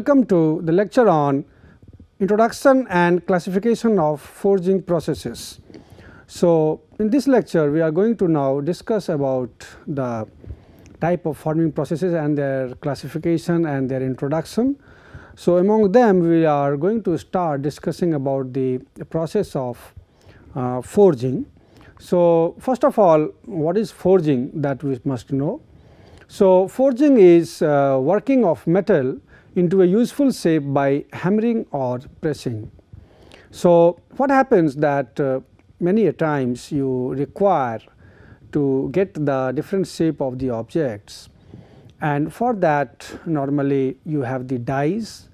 welcome to the lecture on introduction and classification of forging processes. So, in this lecture we are going to now discuss about the type of forming processes and their classification and their introduction. So, among them we are going to start discussing about the process of uh, forging. So, first of all what is forging that we must know. So, forging is uh, working of metal into a useful shape by hammering or pressing. So, what happens that uh, many a times you require to get the different shape of the objects and for that normally you have the dies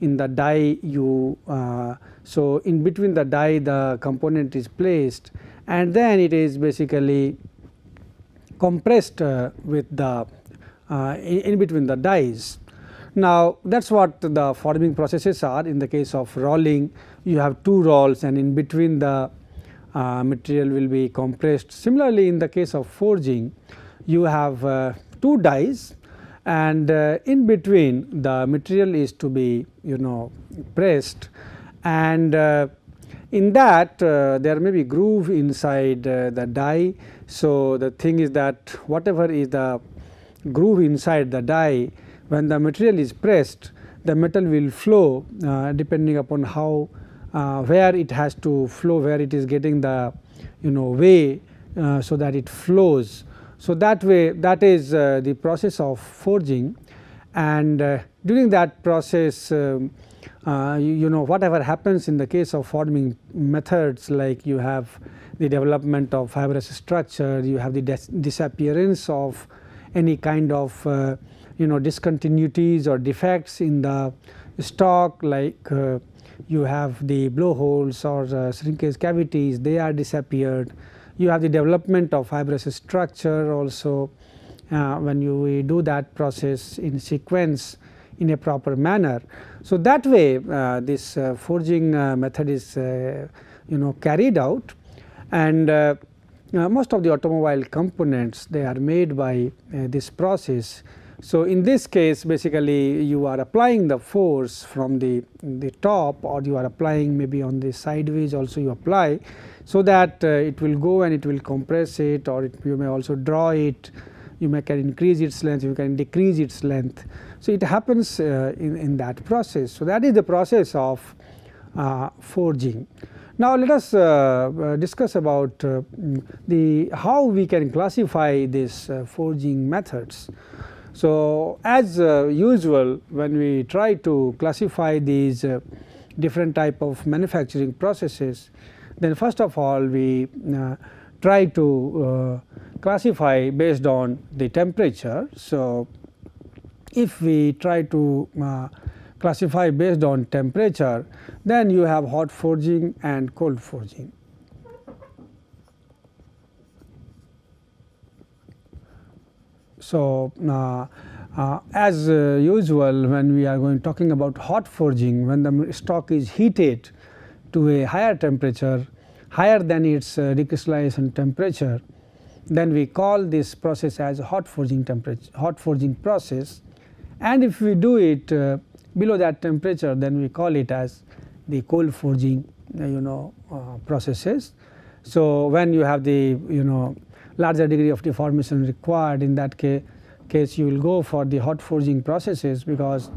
in the die you uh, so in between the die the component is placed and then it is basically compressed uh, with the uh, in, in, between the dies. Now, that is what the forming processes are in the case of rolling you have two rolls and in between the uh, material will be compressed. Similarly, in the case of forging you have uh, two dies and uh, in between the material is to be you know pressed and uh, in that uh, there may be groove inside uh, the die. So, the thing is that whatever is the groove inside the die when the material is pressed the metal will flow uh, depending upon how uh, where it has to flow where it is getting the you know way uh, so that it flows. So, that way that is the process of forging and during that process um, uh, you, you, know whatever happens in the case of forming methods like you have the development of fibrous structure, you have the disappearance of any kind of uh, you know discontinuities or defects in the stock like uh, you have the blowholes or uh, shrinkage cavities they are disappeared. You have the development of fibrous structure also uh, when you do that process in sequence in a proper manner. So, that way uh, this uh, forging uh, method is you know carried out and most of the automobile components they are made by this process. So, in this case basically you are applying the force from the, the top or you are applying maybe on the sideways also you apply. So, that uh, it will go and it will compress it or it, you may also draw it you may can increase its length you can decrease its length. So, it happens uh, in, in that process. So, that is the process of uh, forging. Now, let us uh, discuss about the how we can classify these forging methods. So, as usual when we try to classify these different type of manufacturing processes, then first of all we uh, try to uh, classify based on the temperature. So, if we try to uh, classify based on temperature, then you have hot forging and cold forging. So, uh, uh, as uh, usual when we are going talking about hot forging when the stock is heated to a higher temperature higher than its uh, recrystallization temperature then we call this process as hot forging temperature hot forging process and if we do it uh, below that temperature then we call it as the cold forging uh, you know processes. So, when you have the you know larger degree of deformation required in that case, case you will go for the hot forging processes because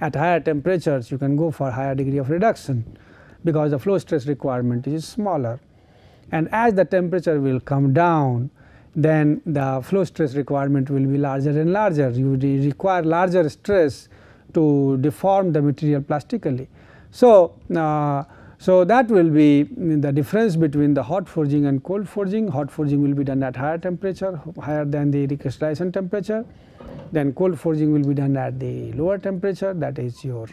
at higher temperatures you can go for higher degree of reduction because the flow stress requirement is smaller and as the temperature will come down then the flow stress requirement will be larger and larger. You require larger stress to deform the material plastically. So, uh, so that will be the difference between the hot forging and cold forging. Hot forging will be done at higher temperature, higher than the recrystallization temperature. Then cold forging will be done at the lower temperature that is your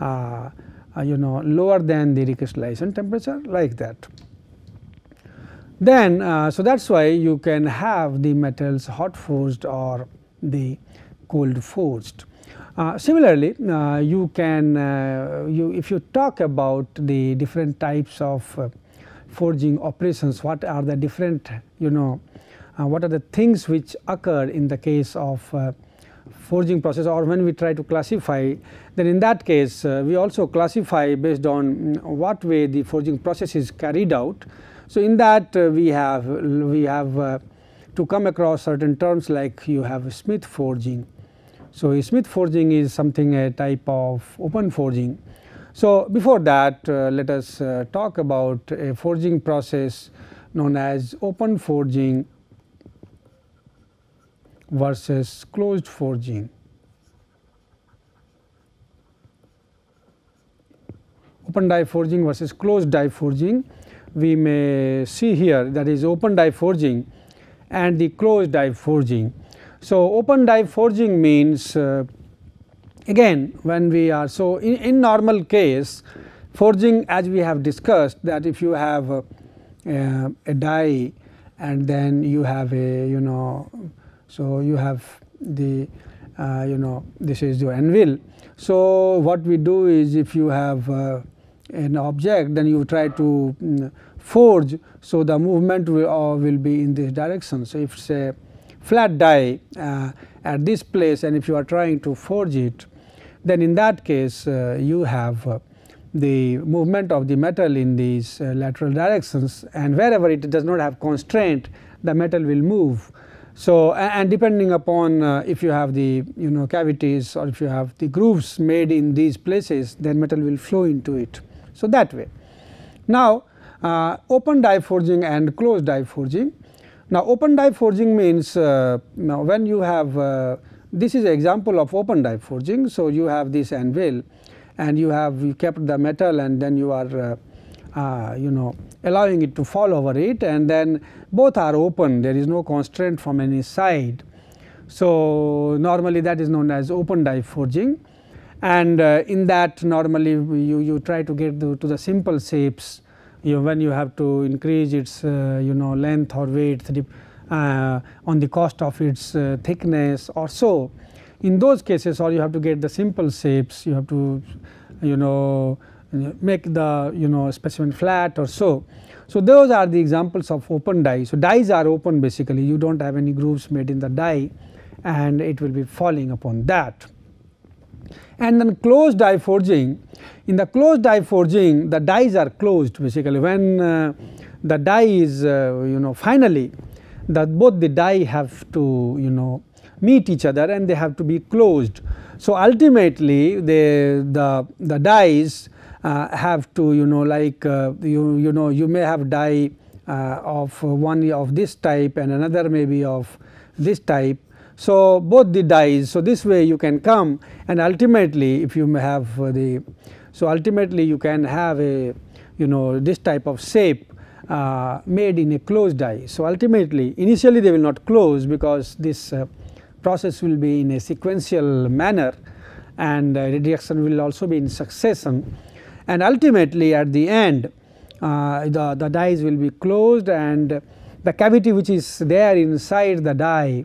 uh, uh, you know lower than the recrystallization temperature like that. Then uh, so that is why you can have the metals hot forged or the cold forged. Uh, similarly, uh, you can uh, you if you talk about the different types of uh, forging operations, what are the different you know uh, what are the things which occur in the case of forging process or when we try to classify then in that case uh, we also classify based on mm, what way the forging process is carried out. So, in that uh, we have we have uh, to come across certain terms like you have Smith forging. So, Smith forging is something a type of open forging. So, before that uh, let us uh, talk about a forging process known as open forging versus closed forging. Open die forging versus closed die forging we may see here that is open die forging and the closed die forging. So, open die forging means uh, again when we are so in, in, normal case forging as we have discussed that if you have a, a, a die and then you have a you know so, you have the uh, you know this is your anvil. So, what we do is if you have uh, an object then you try to um, forge. So, the movement will, uh, will be in this direction. So, if a flat die uh, at this place and if you are trying to forge it then in that case uh, you have uh, the movement of the metal in these lateral directions and wherever it does not have constraint the metal will move so, and depending upon uh, if you have the you know cavities or if you have the grooves made in these places then metal will flow into it. So, that way. Now, uh, open die forging and closed die forging. Now, open die forging means uh, when you have uh, this is an example of open die forging. So, you have this anvil and you have you kept the metal and then you are uh, uh, you know allowing it to fall over it and then both are open there is no constraint from any side. So, normally that is known as open die forging and uh, in that normally you, you try to get the, to the simple shapes you when you have to increase its uh, you know length or width uh, on the cost of its uh, thickness or so. In those cases or you have to get the simple shapes you have to you know make the you know specimen flat or so. So, those are the examples of open die. So, dies are open basically you do not have any grooves made in the die and it will be falling upon that. And then closed die forging in the closed die forging the dies are closed basically when uh, the die is uh, you know finally that both the die have to you know meet each other and they have to be closed. So, ultimately the, the, the dies uh, have to you know like uh, you you know you may have die uh, of one of this type and another maybe of this type. So, both the dies. So, this way you can come and ultimately if you may have the so ultimately you can have a you know this type of shape uh, made in a closed die. So, ultimately initially they will not close because this uh, process will be in a sequential manner and uh, reduction will also be in succession and ultimately at the end uh, the, the dies will be closed and the cavity which is there inside the die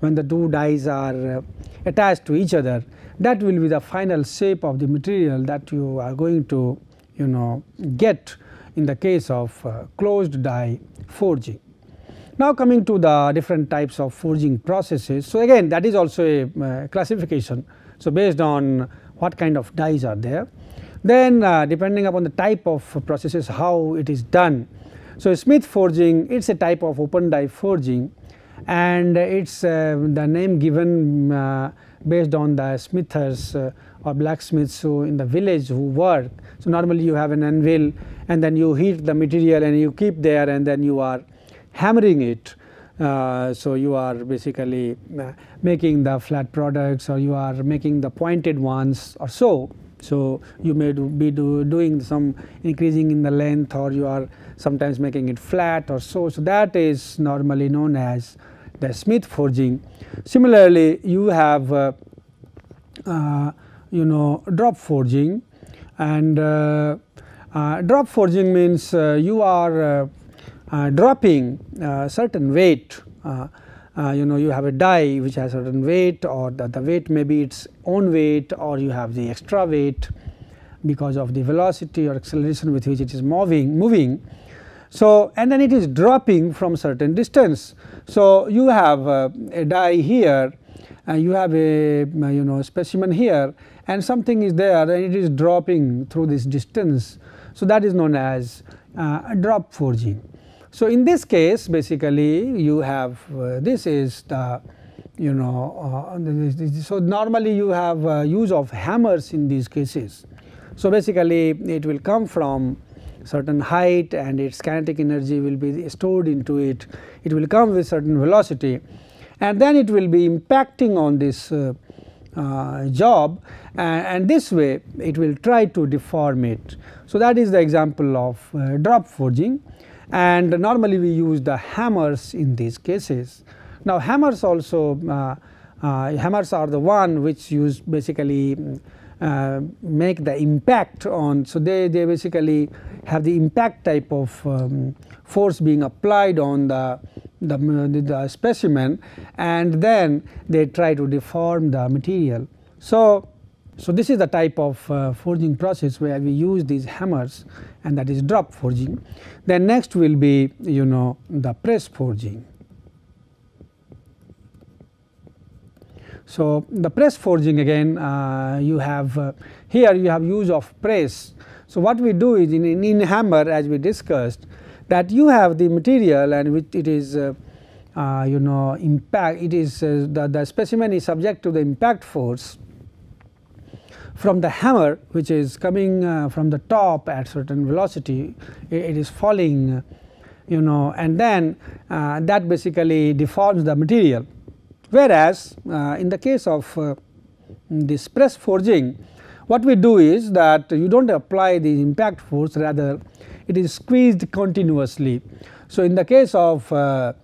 when the two dies are uh, attached to each other that will be the final shape of the material that you are going to you know get in the case of uh, closed die forging. Now coming to the different types of forging processes. So again that is also a uh, classification. So based on what kind of dies are there. Then uh, depending upon the type of processes how it is done. So, Smith forging it is a type of open die forging and it is uh, the name given uh, based on the smithers uh, or blacksmiths who in the village who work. So, normally you have an anvil and then you heat the material and you keep there and then you are hammering it. Uh, so, you are basically making the flat products or you are making the pointed ones or so. So, you may do, be do, doing some increasing in the length or you are sometimes making it flat or so. So, that is normally known as the Smith forging. Similarly, you have uh, uh, you know drop forging and uh, uh drop forging means uh, you are uh, dropping certain weight you know you have a die which has certain weight or the, the weight may be its own weight or you have the extra weight because of the velocity or acceleration with which it is moving moving. So, and then it is dropping from certain distance. So, you have uh, a die here and you have a you know specimen here and something is there and it is dropping through this distance. So, that is known as uh, drop forging. So, in this case basically you have uh, this is the you know uh, so normally you have uh, use of hammers in these cases. So, basically it will come from certain height and its kinetic energy will be stored into it, it will come with certain velocity and then it will be impacting on this uh, uh, job and, and, this way it will try to deform it. So, that is the example of uh, drop forging and normally we use the hammers in these cases. Now, hammers also uh, uh, hammers are the one which use basically uh, make the impact on. So, they, they basically have the impact type of um, force being applied on the, the, the, specimen and then they try to deform the material. So, so this is the type of uh, forging process where we use these hammers and that is drop forging. Then next will be you know the press forging. So, the press forging again uh, you have uh, here you have use of press. So, what we do is in, in, in, hammer as we discussed that you have the material and which it is uh, uh you know impact it is uh, the, the specimen is subject to the impact force from the hammer which is coming uh, from the top at certain velocity it, it is falling you know and then that basically deforms the material Whereas, uh, in the case of uh, this press forging what we do is that you do not apply the impact force rather it is squeezed continuously. So, in the case of uh,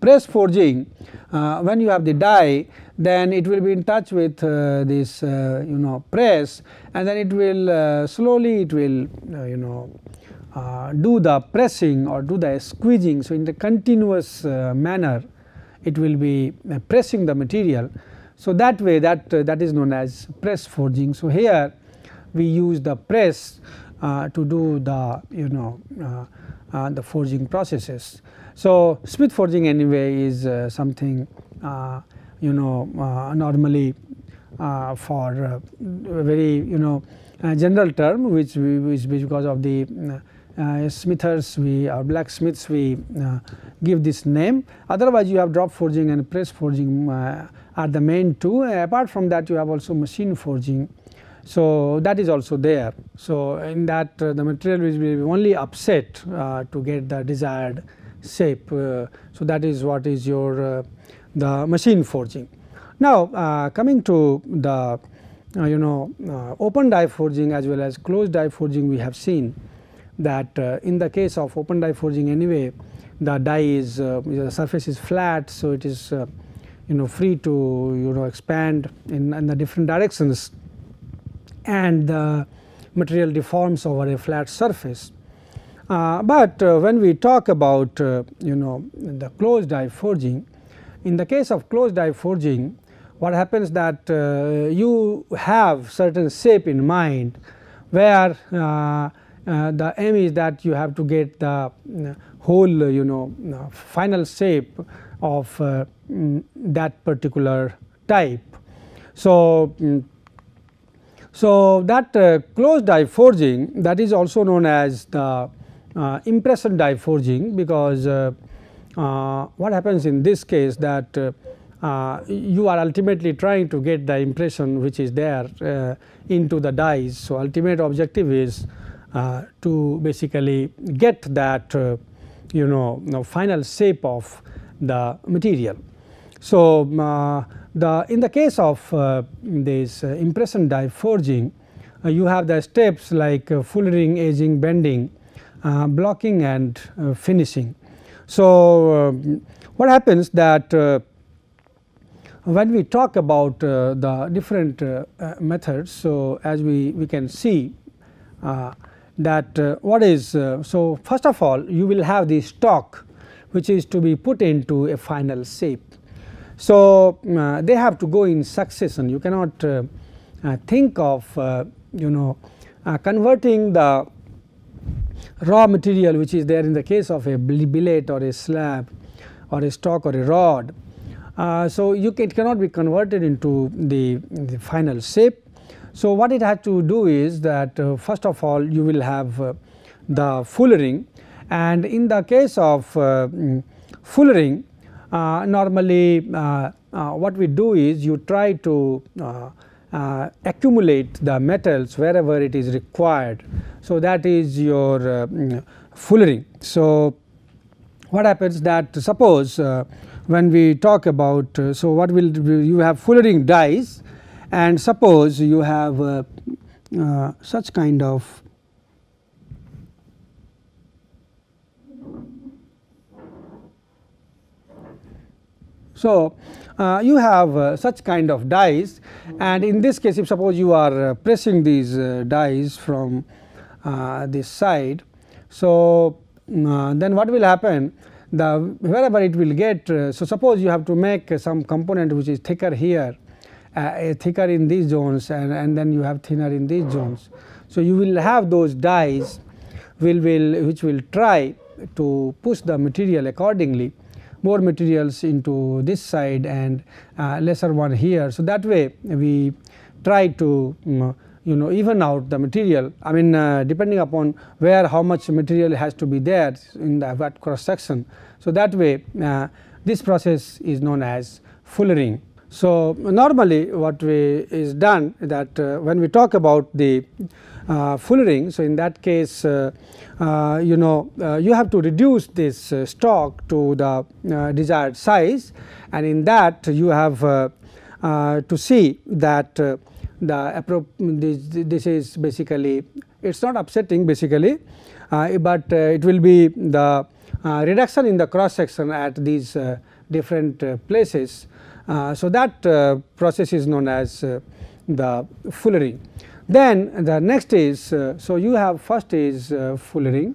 press forging uh, when you have the die then it will be in touch with uh, this uh, you know press and then it will slowly it will you know do the pressing or do the squeezing. So, in the continuous manner it will be uh, pressing the material. So, that way that uh, that is known as press forging. So, here we use the press uh, to do the you know uh, uh the forging processes. So, smith forging anyway is uh, something you know normally for very you know general term which which because of the uh, smithers we or blacksmiths we uh, give this name. Otherwise you have drop forging and press forging uh, are the main two. Apart from that you have also machine forging. So that is also there. So in that uh, the material will be only upset uh, to get the desired shape. Uh, so that is what is your the machine forging. Now coming to the you know open die forging as well as closed die forging we have seen that uh, in the case of open die forging anyway the die is uh, the surface is flat. So, it is uh, you know free to you know expand in, in the different directions and the material deforms over a flat surface. Uh, but uh, when we talk about uh, you know the closed die forging in the case of closed die forging what happens that you have certain shape in mind where the aim is that you have to get the uh, whole you know uh, final shape of mm, that particular type. So, mm, so that closed die forging that is also known as the impression die forging because what happens in this case that uh, you are ultimately trying to get the impression which is there uh, into the dies. So, ultimate objective is uh, Uh, to basically get that uh, you know, final shape of the material. So, um, uh, the in the case of uh, this uh, impression die forging you have the steps like fullering, edging, bending, blocking and finishing. So, um, what happens that when we talk about uh, the different uh, uh, methods. So, as we, we can see that uh, what is uh, so first of all you will have the stock which is to be put into a final shape. So, uh, they have to go in succession you cannot uh, uh, think of uh, you know converting the raw material which is there in the case of a billet or a slab or a stock or a rod so, you can, it cannot be converted into the, the, final shape. So, what it has to do is that uh, first of all you will have uh, the fullering and in the case of uh, mm, fullering uh, normally uh, what we do is you try to accumulate the metals wherever it is required. So, that is your mm, fullering. So, what happens that suppose when we talk about uh, so what will you have fullering dies and suppose you have uh, uh, such kind of So, uh, you have uh, such kind of dies and in this case if suppose you are uh, pressing these uh, dies from uh, this side. So, then what will happen the wherever it will get. so, suppose you have to make some component which is thicker here thicker in these zones and, and then you have thinner in these zones. So, you will have those dies will, will which will try to push the material accordingly more materials into this side and uh, lesser one here. So, that way we try to um, you know even out the material I mean uh, depending upon where how much material has to be there in the cross section. So, that way uh, this process is known as fullering. So, normally what we is done that uh, when we talk about the uh, fullering. So, in that case uh, uh, you know uh, you have to reduce this uh, stock to the uh, desired size and in that you have to see that the this, this is basically it is not upsetting basically, but it will be the reduction in the cross section at these different places. So, that process is known as the fullering. Then the next is, uh, so you have first is uh, fullering,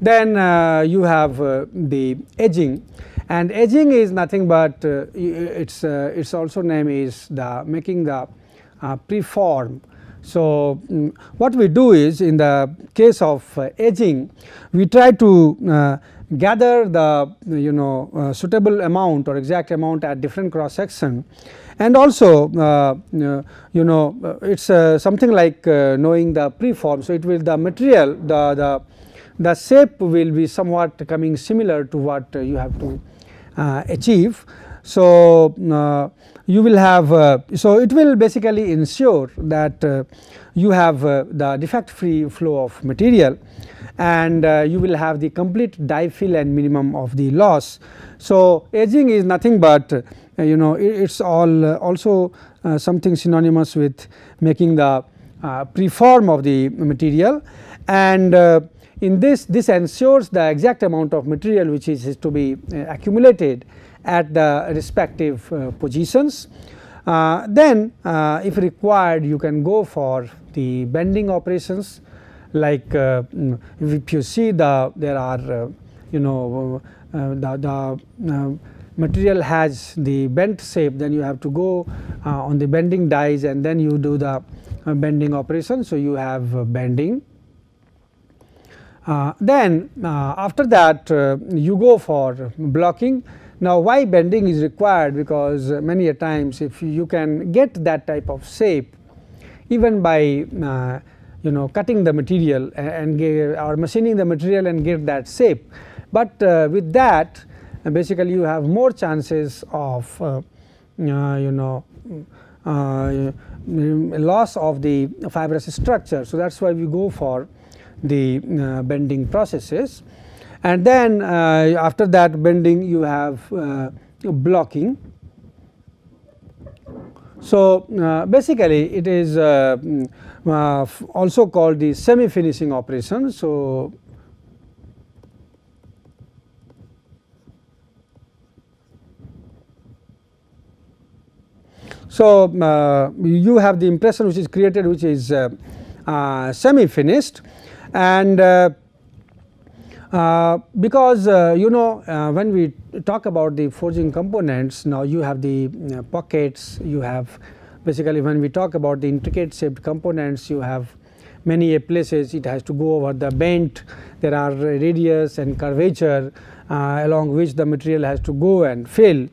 then uh, you have uh, the edging and edging is nothing but uh, its uh, its also name is the making the preform. So, um, what we do is in the case of edging, we try to gather the you know suitable amount or exact amount at different cross section and also uh, uh, you know uh, it is something like knowing the preform. So, it will the material the, the, the shape will be somewhat coming similar to what you have to achieve. So, you will have uh, so it will basically ensure that uh, you have uh, the defect free flow of material and you will have the complete die fill and minimum of the loss. So, edging is nothing but uh, you know it is all uh, also uh, something synonymous with making the preform of the material and in this this ensures the exact amount of material which is, is to be accumulated at the respective positions. Uh, then uh, if required you can go for the bending operations like uh, mm, if you see the there are you know the, the material has the bent shape then you have to go uh, on the bending dies and then you do the uh, bending operation. So, you have uh, bending. Uh, then uh, after that uh, you go for blocking. Now, why bending is required because many a times if you can get that type of shape even by you know cutting the material and, or machining the material and get that shape. But with that basically you have more chances of uh, uh, you know uh, loss of the fibrous structure. So, that is why we go for the bending processes and then after that bending you have blocking. So, uh, basically it is uh, uh, also called the semi finishing operation. So, So, uh, you have the impression which is created which is uh, uh, semi finished and uh, uh, because uh, you know when we talk about the forging components now you have the pockets you have basically when we talk about the intricate shaped components you have many places it has to go over the bent there are radius and curvature uh, along which the material has to go and fill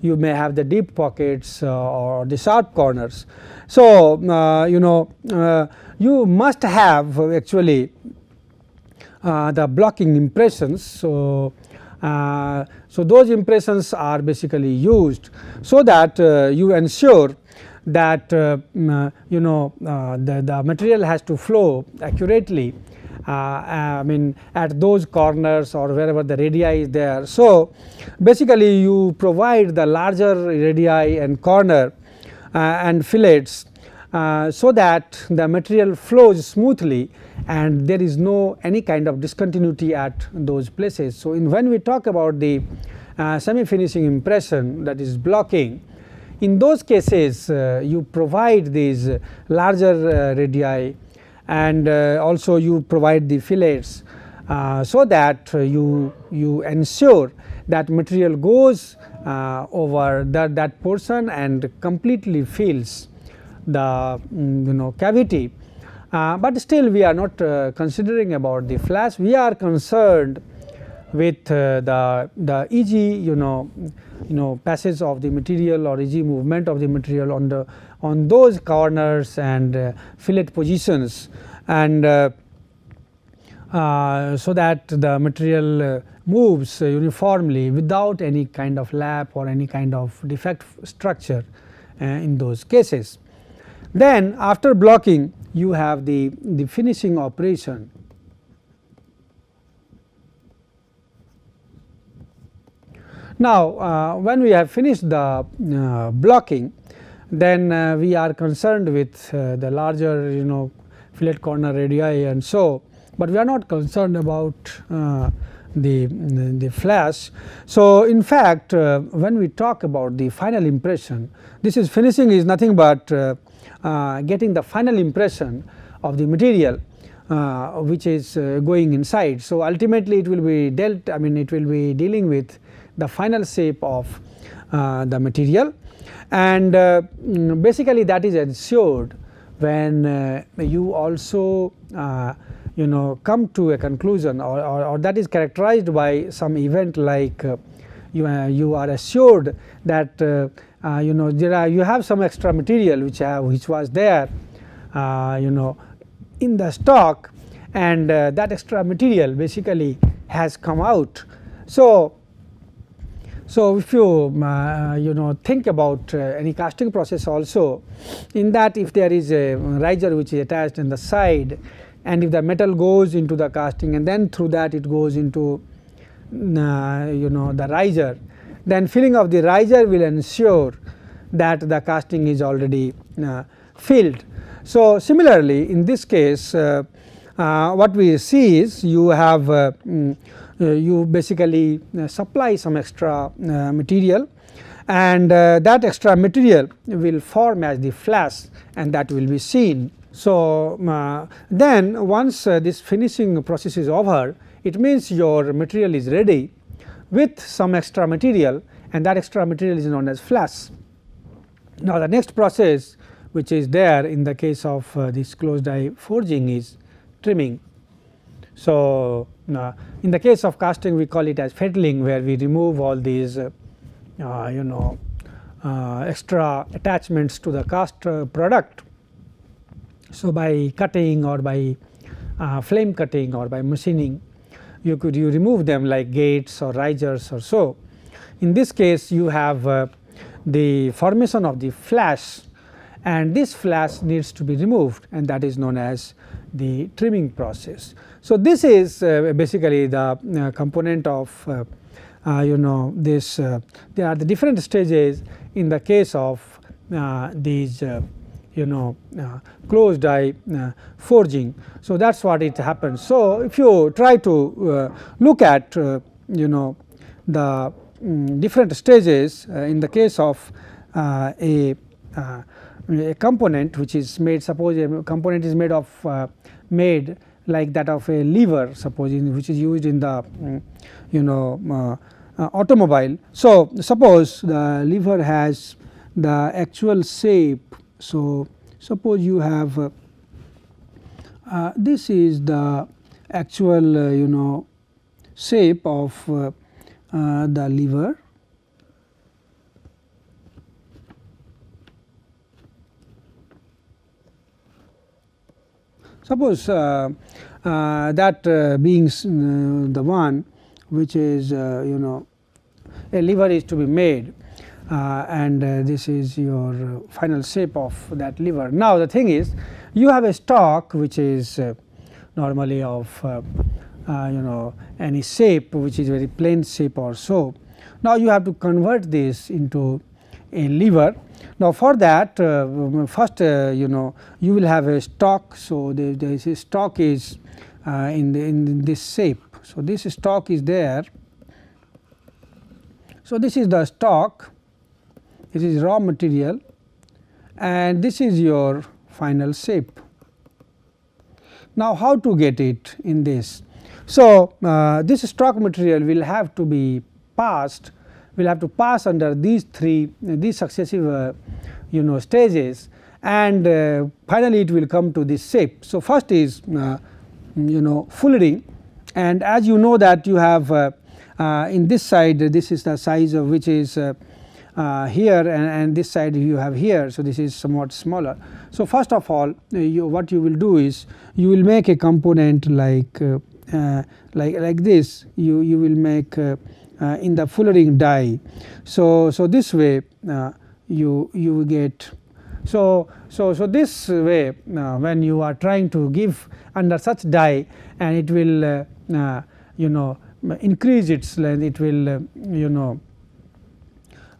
you may have the deep pockets uh, or the sharp corners. So, uh, you know uh, you must have actually uh, the blocking impressions. So, uh, so those impressions are basically used so that you ensure that uh, you know uh, the, the material has to flow accurately uh, I mean at those corners or wherever the radii is there. So, basically you provide the larger radii and corner and fillets uh, so that the material flows smoothly and there is no any kind of discontinuity at those places. So, in when we talk about the uh, semi finishing impression that is blocking in those cases uh, you provide these larger uh, radii and uh, also you provide the fillets uh, so that you you ensure that material goes uh, over that that portion and completely fills the mm, you know cavity. Uh, but still we are not considering about the flash. We are concerned with uh, the the EG you know you know passage of the material or EG movement of the material on the on those corners and uh, fillet positions. And uh, uh so that the material uh, moves uniformly without any kind of lap or any kind of defect structure uh, in those cases. Then after blocking you have the, the finishing operation Now, uh, when we have finished the uh, blocking then uh, we are concerned with uh, the larger you know fillet corner radii and so, but we are not concerned about uh, the, the flash. So, in fact uh, when we talk about the final impression this is finishing is nothing but getting the final impression of the material uh, which is uh, going inside. So, ultimately it will be dealt I mean it will be dealing with the final shape of uh, the material and uh, mm, basically that is ensured when uh, you also uh, you know come to a conclusion or, or, or, that is characterized by some event like uh, you, uh, you are assured that you know there are you have some extra material which have which was there you know in the stock and that extra material basically has come out. So, so, if you uh, you know think about uh, any casting process also in that if there is a riser which is attached in the side and if the metal goes into the casting and then through that it goes into uh, you know the riser then filling of the riser will ensure that the casting is already uh, filled. So, similarly in this case uh, uh, what we see is you have mm, uh, you basically uh, supply some extra uh, material and that extra material will form as the flash and that will be seen. So, then once this finishing process is over it means your material is ready with some extra material and that extra material is known as flash. Now, the next process which is there in the case of uh, this closed die forging is trimming. So, uh, in the case of casting we call it as fettling where we remove all these uh, uh you know uh, extra attachments to the cast uh, product. So, by cutting or by flame cutting or by machining you could you remove them like gates or risers or so. In this case you have the formation of the flash and this flash needs to be removed and that is known as the trimming process. So, this is uh, basically the uh, component of uh, uh you know this uh, there are the different stages in the case of uh, these you know closed die forging. So, that is what it happens. So, if you try to look at you know the um, different stages in the case of a a component which is made suppose a component is made of uh, made like that of a lever supposing which is used in the um, you know uh, uh, automobile. So, suppose the lever has the actual shape. So, suppose you have uh, uh, this is the actual uh, you know shape of uh, uh, the liver. Suppose uh, that being the one which is you know a liver is to be made and uh, this is your uh, final shape of that lever. Now, the thing is you have a stock which is normally of you know any shape which is very plain shape or so. Now, you have to convert this into a lever. Now, for that uh, first uh, you know you will have a stock. So, the, the stock is uh, in, the, in this shape. So, this stock is there. So, this is the stock it is raw material and this is your final shape. Now, how to get it in this? So, uh, this stock material will have to be passed will have to pass under these three these successive uh, you know stages and uh, finally, it will come to this shape. So, first is uh, you know fullering and as you know that you have uh, uh, in this side this is the size of which is uh, here and, and, this side you have here. So, this is somewhat smaller. So, first of all uh, you, what you will do is you will make a component like uh, uh like like this you you will make uh, uh, in the fullering die. So, so this way you you get so so so this way when you are trying to give under such die and it will you know increase its length it will you know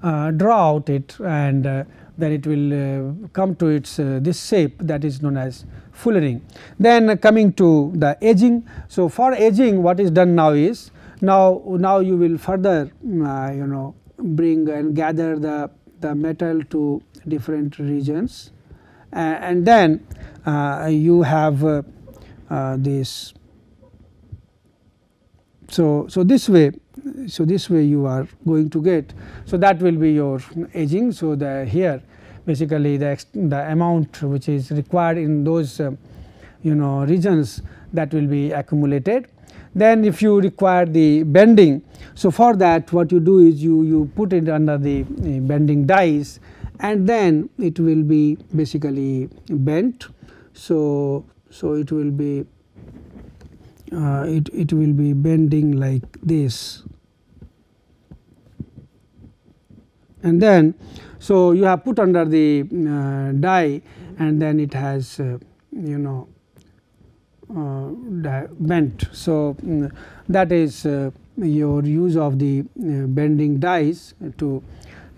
Uh, draw out it and uh, then it will uh, come to its uh, this shape that is known as fullering. Then coming to the edging. So, for edging what is done now is now now you will further mm, uh, you know bring and gather the the metal to different regions and then you have this so so this way so this way you are going to get so that will be your edging. so the here basically the the amount which is required in those uh, you know regions that will be accumulated. Then if you require the bending so for that what you do is you you put it under the uh, bending dies and then it will be basically bent. So so it will be uh, it, it will be bending like this and then so you have put under the uh, die and then it has uh, you know uh, bent. So, um, that is uh, your use of the uh, bending dies to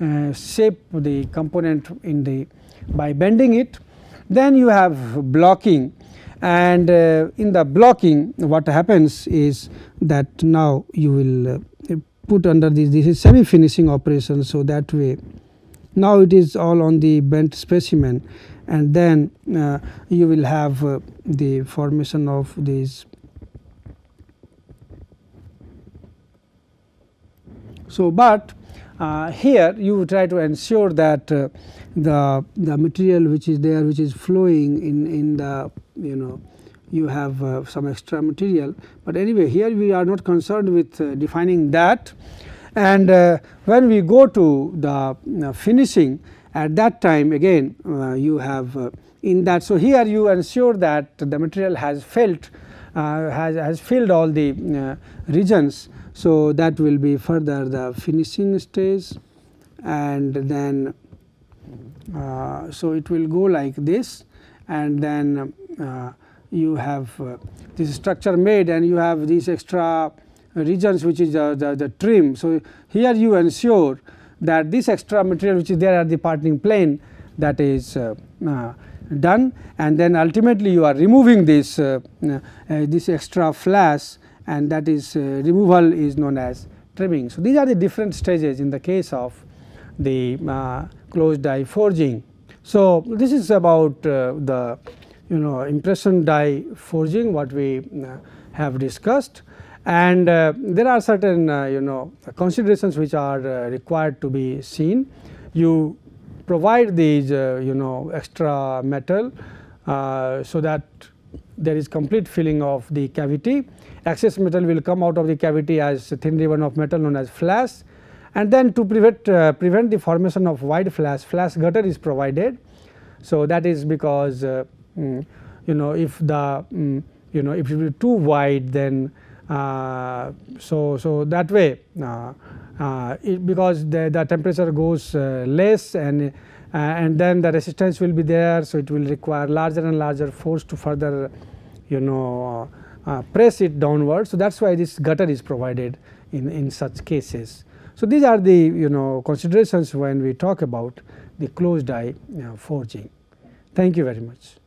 uh, shape the component in the by bending it. Then you have blocking and in the blocking what happens is that now you will put under this this is semi finishing operation. So, that way now it is all on the bent specimen and then uh, you will have uh, the formation of these. So, but uh, here you try to ensure that uh, the the material which is there which is flowing in in the you know you have uh, some extra material, but anyway here we are not concerned with uh, defining that and uh, when we go to the uh, finishing at that time again uh, you have uh, in that. So, here you ensure that the material has felt has, has filled all the regions. So, that will be further the finishing stage and then so it will go like this and then you have uh, this structure made and you have these extra regions which is uh, the, the trim. So, here you ensure that this extra material which is there at the parting plane that is uh, uh, done and then ultimately you are removing this uh, uh, this extra flash and that is removal is known as trimming. So, these are the different stages in the case of the closed die forging. So, this is about the you know impression die forging what we uh, have discussed and uh, there are certain uh, you know considerations which are required to be seen. You provide these you know extra metal so that there is complete filling of the cavity. Excess metal will come out of the cavity as thin ribbon of metal known as flash and then to prevent uh, prevent the formation of wide flash, flash gutter is provided. So, that is because uh, you know if the mm, you know if it is too wide then uh, so so that way uh, uh, because the, the temperature goes uh, less and and then the resistance will be there. So, it will require larger and larger force to further you know press it downward. So, that is why this gutter is provided in, in such cases. So, these are the you know considerations when we talk about the closed die forging. Thank you very much.